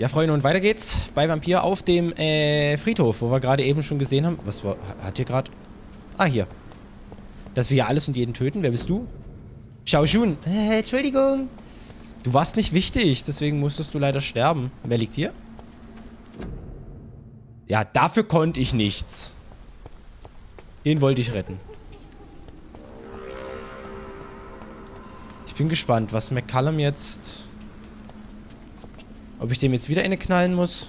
Ja, Freunde, und weiter geht's bei Vampir auf dem äh, Friedhof, wo wir gerade eben schon gesehen haben. Was war, hat hier gerade... Ah, hier. Dass wir hier alles und jeden töten. Wer bist du? Xiao Jun. Äh, Entschuldigung. Du warst nicht wichtig, deswegen musstest du leider sterben. Wer liegt hier? Ja, dafür konnte ich nichts. Den wollte ich retten. Ich bin gespannt, was McCallum jetzt... Ob ich dem jetzt wieder eine knallen muss?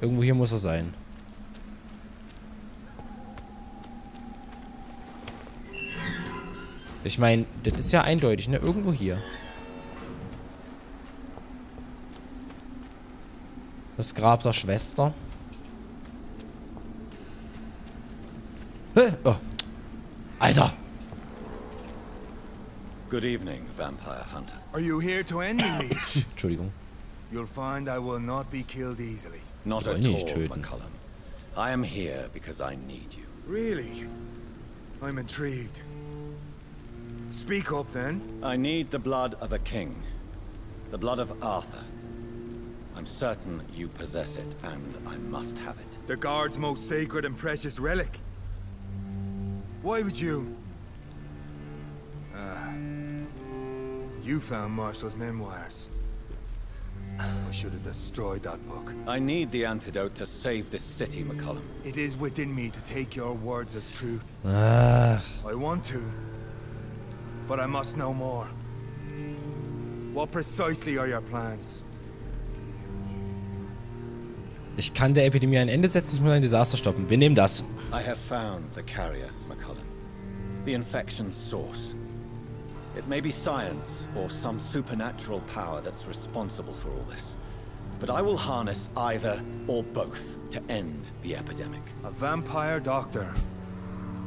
Irgendwo hier muss er sein. Ich meine, das ist ja eindeutig, ne? Irgendwo hier. Das Grab der Schwester. Good evening, vampire hunter. Are you here to end me, Leech? Entschuldigung. You'll find I will not be killed easily. Not Soll at all, töten. McCullum. I am here because I need you. Really? I'm intrigued. Speak up then. I need the blood of a king. The blood of Arthur. I'm certain you possess it, and I must have it. The guard's most sacred and precious relic. Why would you? You found Marshall's memoirs. I should have destroyed that book. I need the antidote to save this city, McCullum. It is within me to take your words as truth. Ah, I want to, but I must know more. What precisely are your plans? ich kann der Epidemie ein Ende setzen, ich muss ein Desaster stoppen. Wir nehmen das. I have found the carrier, McCullum. The infection's source. It may be science or some supernatural power that's responsible for all this. But I will harness either or both to end the epidemic. A vampire doctor.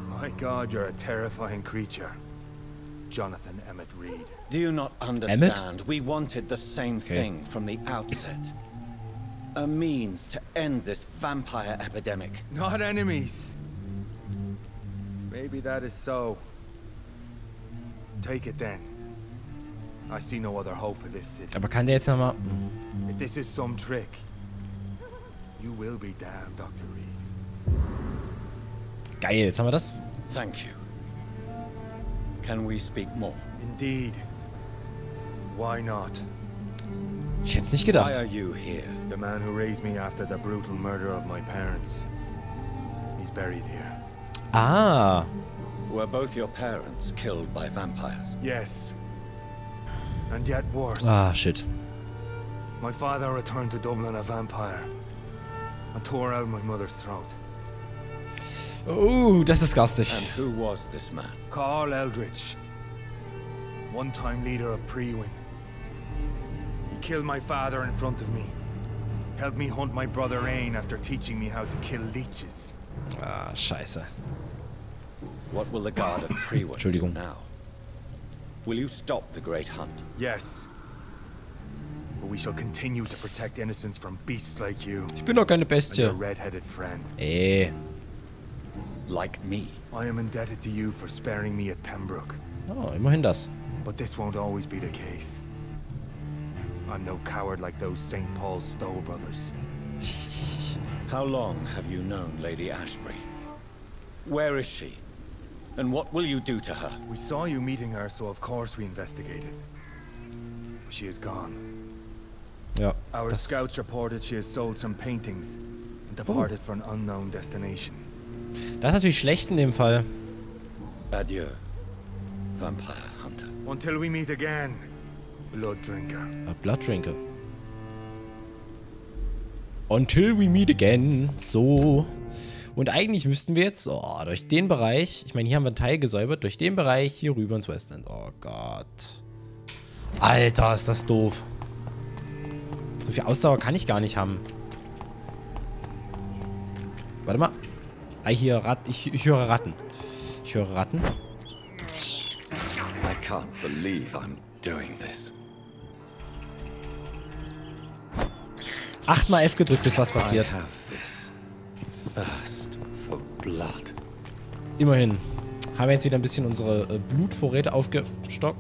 My god, you're a terrifying creature. Jonathan Emmett Reed. Do you not understand? Emmett? We wanted the same Okay. thing from the outset. A means to end this vampire epidemic. Not enemies. Maybe that is so. Take it then. I see no other hope for this city. Aber kann der jetzt nochmal... If this is some trick, you will be damned, Dr. Reed. Geil, jetzt haben wir das. Thank you. Can we speak more? Indeed. Why not? Ich hätte es nicht Why are you here? The man who raised me after the brutal murder of my parents. He's buried here. Ah, Were both your parents killed by vampires? Yes. And yet worse. ah, shit. My father returned to Dublin a vampire and tore out my mother's throat. Oh, das ist garstig. And who was this man? Carl Eldritch, one-time leader of Prewin. He killed my father in front of me. Helped me hunt my brother Ain after teaching me how to kill leeches. Ah, scheiße. What will the guard of Prewan do now? Will you stop the great hunt? Yes. But we shall continue to protect innocents from beasts like you Ich bin doch keine and your Bestie. red-headed friend. Ey. Like me? I am indebted to you for sparing me at Pembroke. Oh, immerhin das. But this won't always be the case. I'm no coward like those St. Paul's Stowe brothers. How long have you known Lady Ashbury? Where is she? And what will you do to her? We saw you meeting her, so of course we investigated. She is gone. Ja. Our das- scouts reported she has sold some paintings and departed for an unknown destination. Das ist natürlich schlecht in dem Fall. Adieu, vampire hunter. Until we meet again, blood drinker. A Blood Drinker. Until we meet again. So. Und eigentlich müssten wir jetzt oh, durch den Bereich, ich meine, hier haben wir einen Teil gesäubert, durch den Bereich hier rüber ins Westland. Oh Gott. Alter, ist das doof. So viel Ausdauer kann ich gar nicht haben. Warte mal. Ah, hier, Rat, ich, ich höre Ratten. Ich höre Ratten. I can't believe I'm doing this. Achtmal F gedrückt, bis was passiert. I have this blood. Immerhin. Haben wir jetzt wieder ein bisschen unsere äh, Blutvorräte aufgestockt.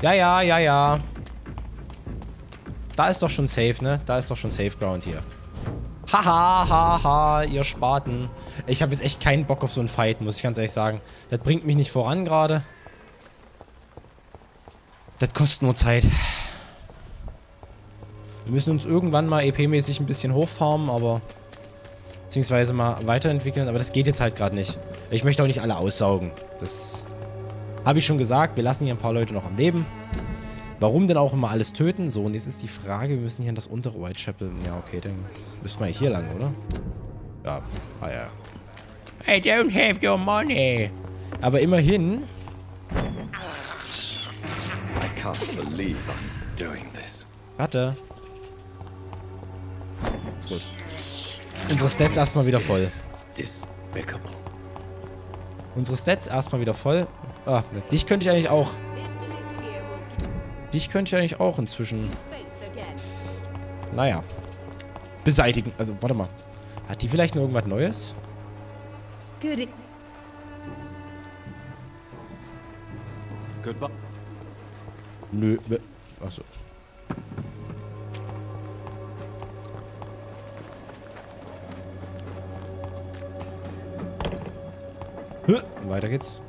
Ja, ja, ja, ja. Da ist doch schon safe, ne? Da ist doch schon Safe Ground hier. Haha, haha, ha, ihr Spaten. Ich habe jetzt echt keinen Bock auf so einen Fight, muss ich ganz ehrlich sagen. Das bringt mich nicht voran gerade. Das kostet nur Zeit. Wir müssen uns irgendwann mal EP-mäßig ein bisschen hochfarmen, aber... Beziehungsweise mal weiterentwickeln, aber das geht jetzt halt gerade nicht. Ich möchte auch nicht alle aussaugen. Das habe ich schon gesagt, wir lassen hier ein paar Leute noch am Leben. Warum denn auch immer alles töten? So, und jetzt ist die Frage, wir müssen hier in das untere Whitechapel. Ja, okay, dann müssen wir hier lang, oder? Ja, ah ja. I don't have your money. Aber immerhin... I can't believe I'm doing this. Warte. Gut. Unsere Stats erstmal wieder voll. Despicable. Unsere Stats erstmal wieder voll. Ah, dich könnte ich eigentlich auch. Dich könnte ich eigentlich auch inzwischen. Naja. Beseitigen. Also, warte mal. Hat die vielleicht noch irgendwas Neues? Good. Goodbye. Nö. Achso. Weiter geht's.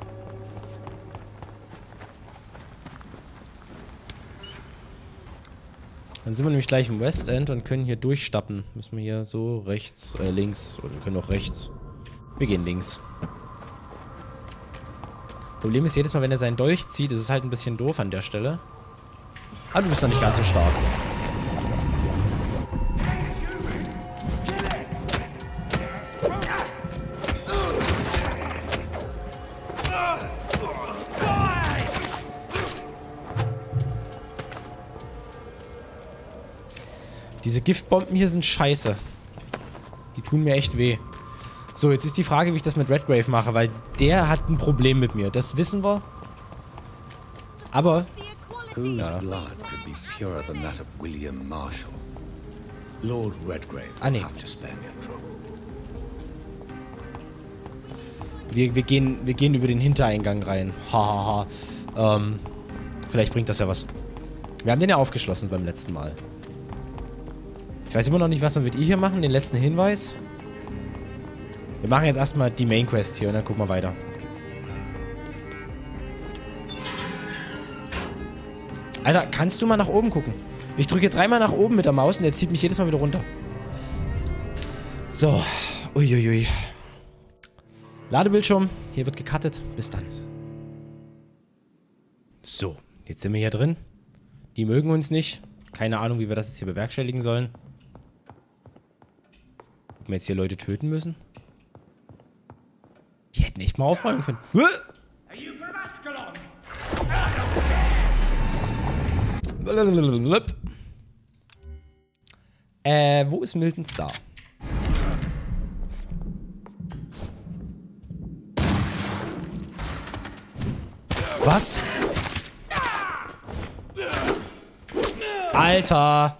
Dann sind wir nämlich gleich im West End und können hier durchstappen. Müssen wir hier so rechts, äh, links. Oder wir können auch rechts. Wir gehen links. Problem ist, jedes Mal, wenn er seinen Dolch zieht, ist es halt ein bisschen doof an der Stelle. Aber du bist noch nicht ganz so stark. Diese Giftbomben hier sind scheiße. Die tun mir echt weh. So, jetzt ist die Frage, wie ich das mit Redgrave mache, weil der hat ein Problem mit mir. Das wissen wir. Aber... Ja. blood could be purer than that of William Marshall? Lord Redgrave Ah, nee. Wir, wir, gehen, wir gehen über den Hintereingang rein. Hahaha. Ha, ha. ähm, vielleicht bringt das ja was. Wir haben den ja aufgeschlossen beim letzten Mal. Ich weiß immer noch nicht, was wir mit ihr hier machen. Den letzten Hinweis. Wir machen jetzt erstmal die Main Quest hier und dann gucken wir weiter. Alter, kannst du mal nach oben gucken? Ich drücke dreimal nach oben mit der Maus und der zieht mich jedes Mal wieder runter. So. Uiuiui. Ladebildschirm. Hier wird gecuttet. Bis dann. So. Jetzt sind wir hier drin. Die mögen uns nicht. Keine Ahnung, wie wir das jetzt hier bewerkstelligen sollen. Wir jetzt hier Leute töten müssen? Die hätten echt mal aufräumen können. Äh, wo ist Milton Star? Was? Alter!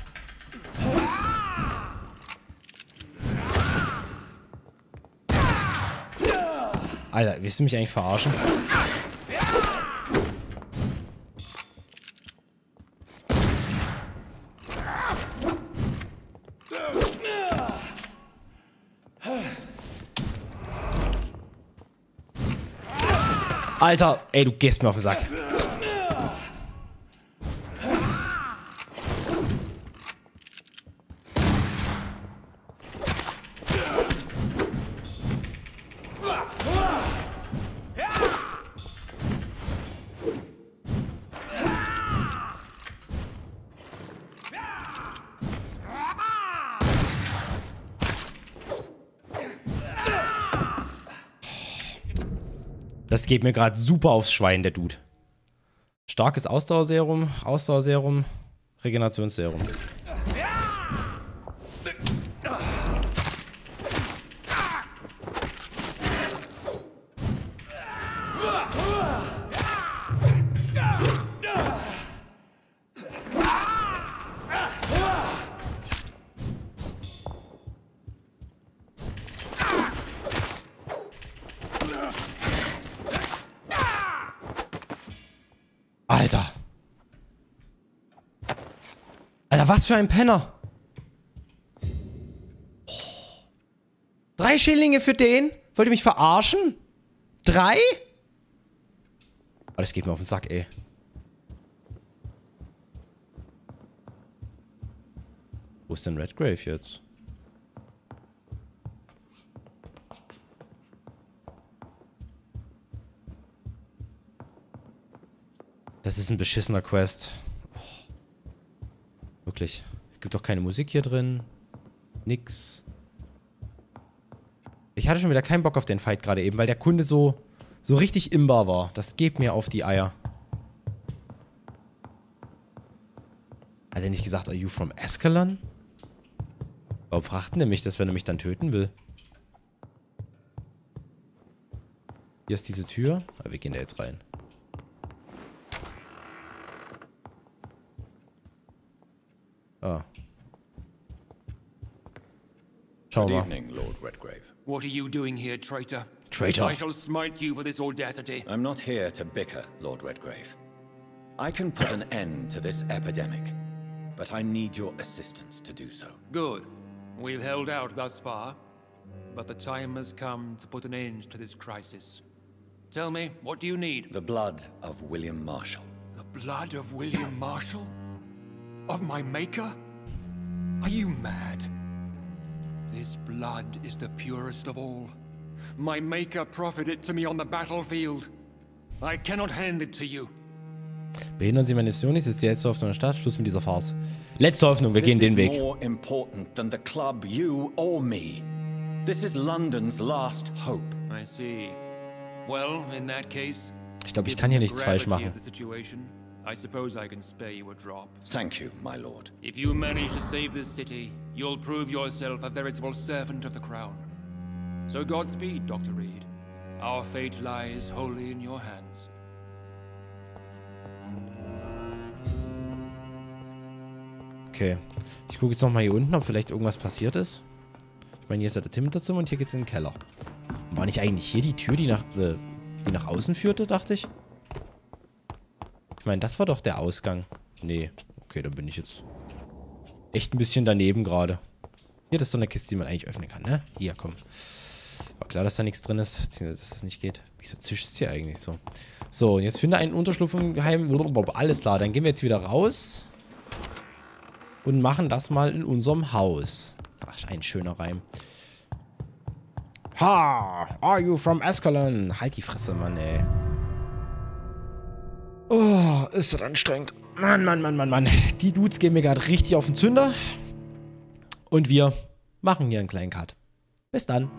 Alter, willst du mich eigentlich verarschen? Alter, ey, du gehst mir auf den Sack. Das geht mir gerade super aufs Schwein, der Dude. Starkes Ausdauerserum, Ausdauerserum, Regenerationsserum. Was für ein Penner. Drei Schillinge für den? Wollt ihr mich verarschen? Drei? Oh, das geht mir auf den Sack, ey. Wo ist denn Redgrave jetzt? Das ist ein beschissener Quest. Wirklich. Gibt doch keine Musik hier drin. Nix. Ich hatte schon wieder keinen Bock auf den Fight gerade eben, weil der Kunde so, so richtig imbar war. Das geht mir auf die Eier. Hat er nicht gesagt, are you from Ascalon? Warum fragt er mich das, wenn er mich dann töten will? Hier ist diese Tür. Aber wir gehen da jetzt rein. Ah. Schauen Good mal. evening, Lord Redgrave. What are you doing here, traitor? Traitor. I shall smite you for this audacity. I'm not here to bicker, Lord Redgrave. I can put an end to this epidemic, but I need your assistance to do so. Good. We've held out thus far, but the time has come to put an end to this crisis. Tell me, what do you need? The blood of William Marshall. The blood of William Marshall? Of my maker? Are you mad? This blood is the purest of all. My maker proffered it to me on the battlefield. I cannot hand it to you. Behindern Sie meine Mission ist die letzte Hoffnung der Stadt. Schluss mit dieser Farce. Letzte Hoffnung, wir gehen this den is Weg. more important than the club, you or me. This is London's last hope. I see. Well, in that case, Ich glaube, ich kann hier nichts falsch machen. I suppose I can spare you a drop. Thank you, my lord. If you manage to save this city, you'll prove yourself a veritable servant of the crown. So Godspeed, Dr. Reed. Our fate lies wholly in your hands. Okay. Ich gucke jetzt nochmal hier unten, ob vielleicht irgendwas passiert ist. Ich meine, hier ist ja das Hinterzimmer und hier geht's in den Keller. War nicht eigentlich hier die Tür, die nach, äh, die nach außen führte, dachte ich? Meine, das war doch der Ausgang. Nee. Okay, dann bin ich jetzt echt ein bisschen daneben gerade. Hier, das ist doch eine Kiste, die man eigentlich öffnen kann, ne? Hier, komm. War klar, dass da nichts drin ist, beziehungsweise dass das nicht geht. Wieso zischt es hier eigentlich so? So, und jetzt finde einen Unterschlupf im Geheimen. Alles klar, dann gehen wir jetzt wieder raus und machen das mal in unserem Haus. Ach, ein schöner Reim. Ha! Are you from Ascalon? Halt die Fresse, Mann, ey. Oh, ist das anstrengend. Mann, Mann, Mann, Mann, Mann. Die Dudes gehen mir gerade richtig auf den Zünder. Und wir machen hier einen kleinen Cut. Bis dann.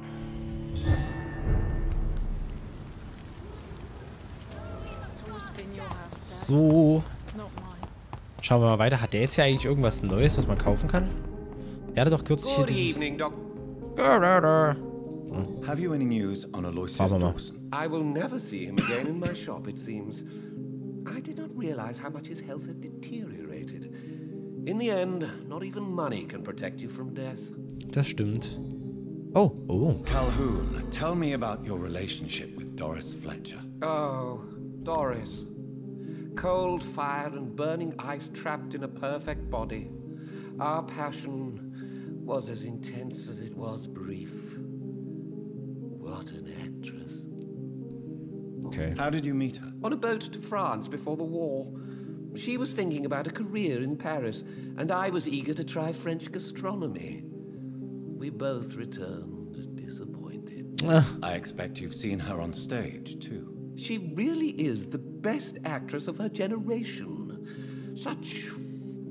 So. Schauen wir mal weiter. Hat der jetzt hier eigentlich irgendwas Neues, was man kaufen kann? Der hatte doch kürzlich hier dieses... evening, Doc. Have you any news on Aloysius. Dawson? I will never see him again in my shop, it seems. I did not realize how much his health had deteriorated. In the end, not even money can protect you from death. Das stimmt. Oh, oh. Calhoun, tell me about your relationship with Doris Fletcher. Oh, Doris. Cold fire and burning ice trapped in a perfect body. Our passion was as intense as it was brief. What an actress. Okay. How did you meet her? On a boat to France before the war. She was thinking about a career in Paris, and I was eager to try French gastronomy. We both returned disappointed. Ah, I expect you've seen her on stage, too. She really is the best actress of her generation. Such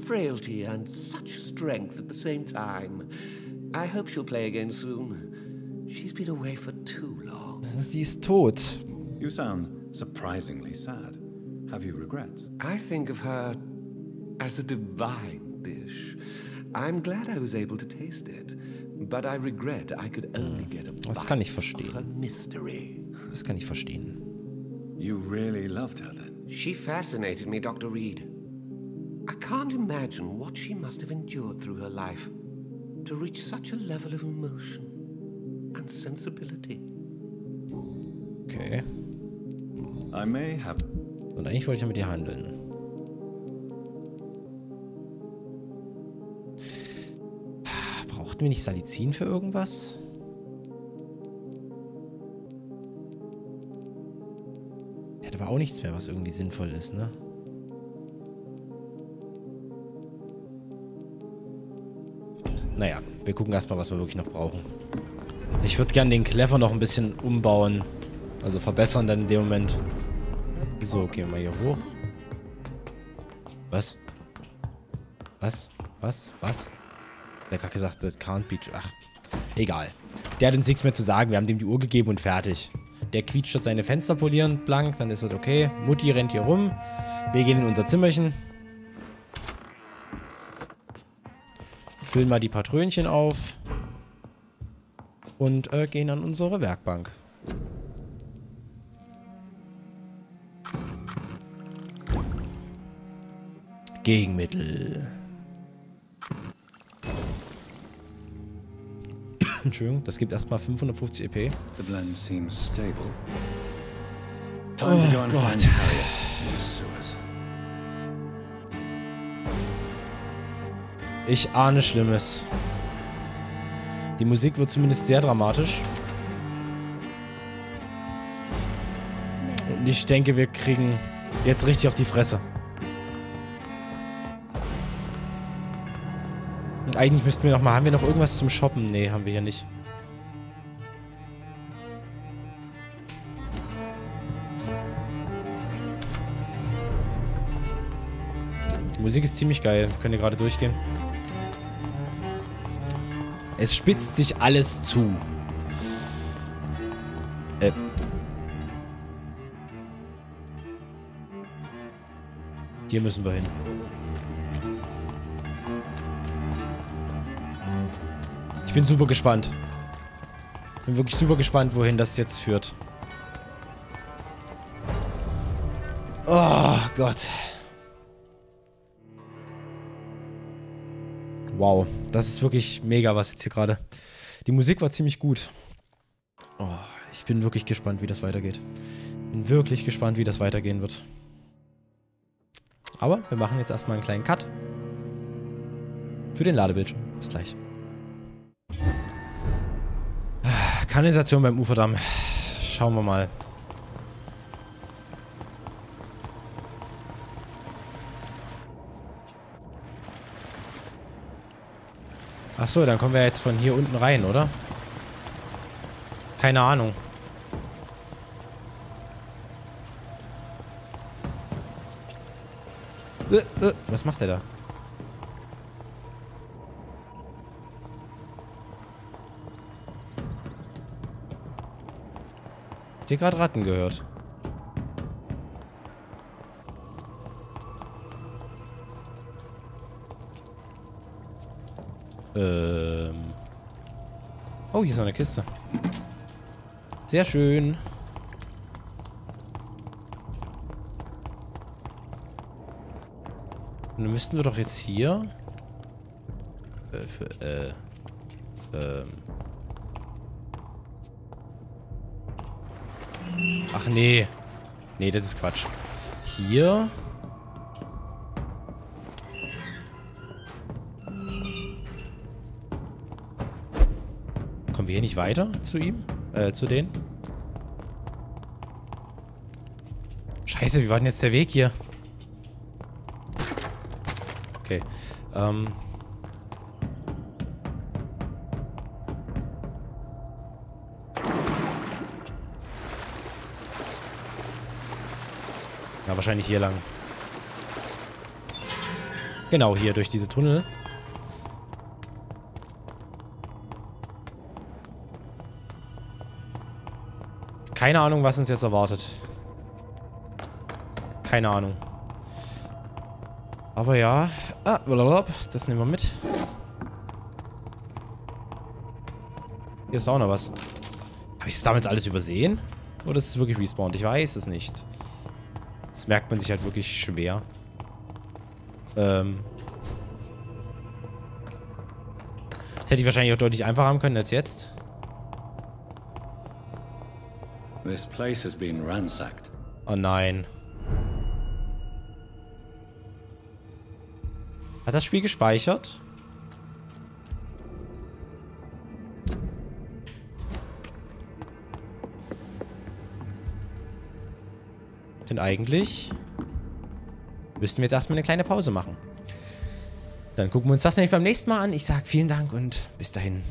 frailty and such strength at the same time. I hope she'll play again soon. She's been away for too long. sie ist tot. You sound surprisingly sad. Have you regrets? I think of her as a divine dish. I'm glad I was able to taste it, but I regret I could only hmm. get a Das bite kann ich of verstehen. her mystery. Das kann ich verstehen. You really loved her then? She fascinated me, Dr. Reed. I can't imagine what she must have endured through her life to reach such a level of emotion and sensibility. Okay. Und eigentlich wollte ich ja mit dir handeln. Brauchten wir nicht Salicin für irgendwas? Der hat aber auch nichts mehr, was irgendwie sinnvoll ist, ne? Naja, wir gucken erstmal, was wir wirklich noch brauchen. Ich würde gerne den Clever noch ein bisschen umbauen. Also verbessern dann in dem Moment. So, gehen wir hier hoch. Was? Was? Was? Was? Der hat gerade gesagt, das can't be. Ach, egal. Der hat uns nichts mehr zu sagen. Wir haben dem die Uhr gegeben und fertig. Der quietscht dort seine Fenster polieren blank. Dann ist das okay. Mutti rennt hier rum. Wir gehen in unser Zimmerchen. Füllen mal die Patrönchen auf. Und äh, gehen an unsere Werkbank. Gegenmittel. Entschuldigung, das gibt erstmal 550 EP. The blend seems stable. Time to go and God. find Harriet in the sewers. Ich ahne Schlimmes. Die Musik wird zumindest sehr dramatisch. Und ich denke, wir kriegen jetzt richtig auf die Fresse. Eigentlich müssten wir noch mal... Haben wir noch irgendwas zum Shoppen? Nee, haben wir hier nicht. Die Musik ist ziemlich geil. Wir können hier gerade durchgehen. Es spitzt sich alles zu. Äh. Hier müssen wir hin. Ich bin super gespannt. Bin wirklich super gespannt, wohin das jetzt führt. Oh Gott. Wow, das ist wirklich mega, was jetzt hier gerade. Die Musik war ziemlich gut. Oh, ich bin wirklich gespannt, wie das weitergeht. Bin wirklich gespannt, wie das weitergehen wird. Aber wir machen jetzt erstmal einen kleinen Cut. Für den Ladebildschirm. Bis gleich. Kanalisation beim Uferdamm. Schauen wir mal. Ach so, dann kommen wir jetzt von hier unten rein, oder? Keine Ahnung. Äh, äh, was macht er da? Habt ihr gerade Ratten gehört? Ähm. Oh, hier ist noch eine Kiste. Sehr schön. Und dann müssten wir doch jetzt hier... Äh, für, äh... Ähm... Ach nee. Nee, das ist Quatsch. Hier... Kommen wir hier nicht weiter zu ihm? Äh, zu denen? Scheiße, wie war denn jetzt der Weg hier? Okay. Ähm. Ja, wahrscheinlich hier lang. Genau, hier durch diese Tunnel. Keine Ahnung, was uns jetzt erwartet. Keine Ahnung. Aber ja. Ah, das nehmen wir mit. Hier ist auch noch was. Habe ich das damals alles übersehen? Oder ist es wirklich respawned? Ich weiß es nicht. Merkt man sich halt wirklich schwer. Ähm. Das hätte ich wahrscheinlich auch deutlich einfacher haben können als jetzt. This place has been ransacked. Oh nein. Hat das Spiel gespeichert? Denn eigentlich müssten wir jetzt erstmal eine kleine Pause machen. Dann gucken wir uns das nämlich beim nächsten Mal an. Ich sage vielen Dank und bis dahin.